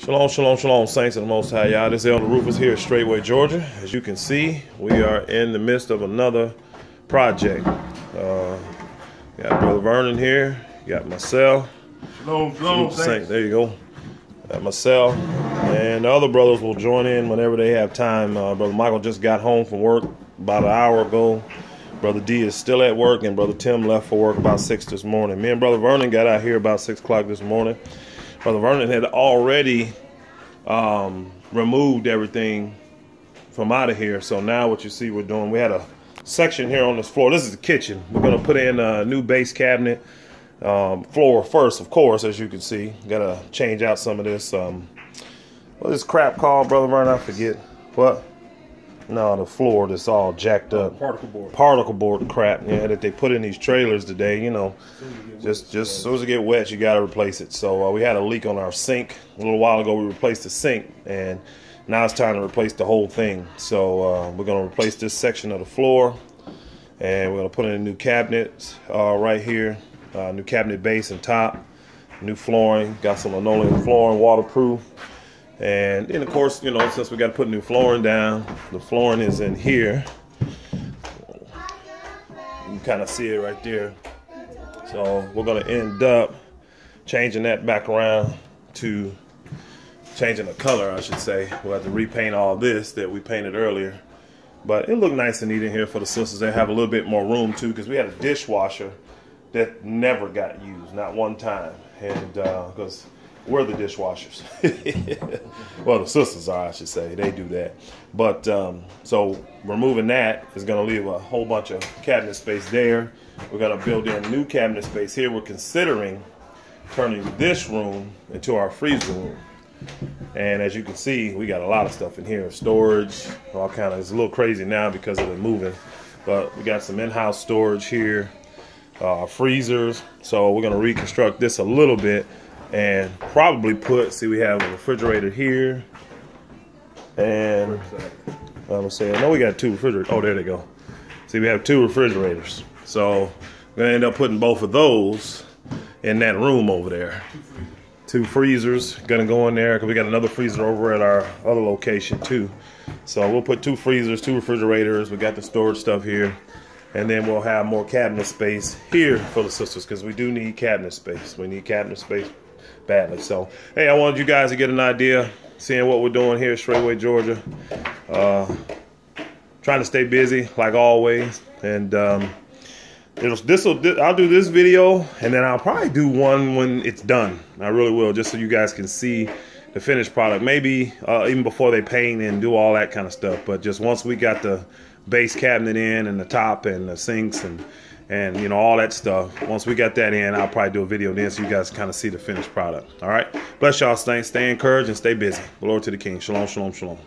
Shalom, shalom, shalom, saints of the Most High Yah. This is Elder Rufus here at Straitway, Georgia. As you can see, we are in the midst of another project. Uh, got Brother Vernon here, got myself. Shalom, shalom, Saint, saints. there you go. Got myself, and the other brothers will join in whenever they have time. Uh, Brother Michael just got home from work about an hour ago. Brother D is still at work, and Brother Tim left for work about six this morning. Me and Brother Vernon got out here about six o'clock this morning. Brother Vernon had already um, removed everything from out of here. So now what you see we're doing, we had a section here on this floor. This is the kitchen. We're gonna put in a new base cabinet um, floor first, of course, as you can see. Gotta change out some of this. Um, what is this crap called, Brother Vernon? I forget. What? No, the floor that's all jacked up Particle board. particle board crap, yeah, that they put in these trailers today. You know, just just as soon as it get wet, you got to replace it. So uh, we had a leak on our sink a little while ago. We replaced the sink, and now it's time to replace the whole thing. So uh, we're gonna replace this section of the floor, and we're gonna put in a new cabinet uh, right here, uh, new cabinet base and top, new flooring. Got some linoleum flooring, waterproof. And then, of course, you know, since we got to put new flooring down, the flooring is in here. You kind of see it right there. So we're going to end up changing that back around to changing the color, I should say. We'll have to repaint all this that we painted earlier. But it looked nice and neat in here for the sisters. They have a little bit more room too because we had a dishwasher that never got used, not one time. And uh, because we're the dishwashers. well, the sisters are, I should say. They do that. But um, so removing that is going to leave a whole bunch of cabinet space there. We're going to build in new cabinet space here. We're considering turning this room into our freezer room. And as you can see, we got a lot of stuff in here. Storage, all kind of. It's a little crazy now because of the moving. But we got some in-house storage here. Uh, freezers. So we're going to reconstruct this a little bit and probably put, see we have a refrigerator here. And I'm gonna say, no, we got two refrigerators. Oh, there they go. See, we have two refrigerators. So we're gonna end up putting both of those in that room over there. Two freezers gonna go in there because we got another freezer over at our other location too. So we'll put two freezers, two refrigerators. We got the storage stuff here. And then we'll have more cabinet space here for the sisters because we do need cabinet space. We need cabinet space badly. So, hey, I wanted you guys to get an idea, seeing what we're doing here at Straitway, Georgia. Uh, trying to stay busy like always, and um, this will I'll do this video, and then I'll probably do one when it's done. I really will, just so you guys can see the finished product. Maybe uh, even before they paint and do all that kind of stuff. But just once we got the base cabinet in and the top and the sinks and and you know all that stuff. Once we got that in, I'll probably do a video then so you guys kind of see the finished product. All right. Bless y'all. Stay, stay encouraged and stay busy. Glory to the King. Shalom, shalom, shalom.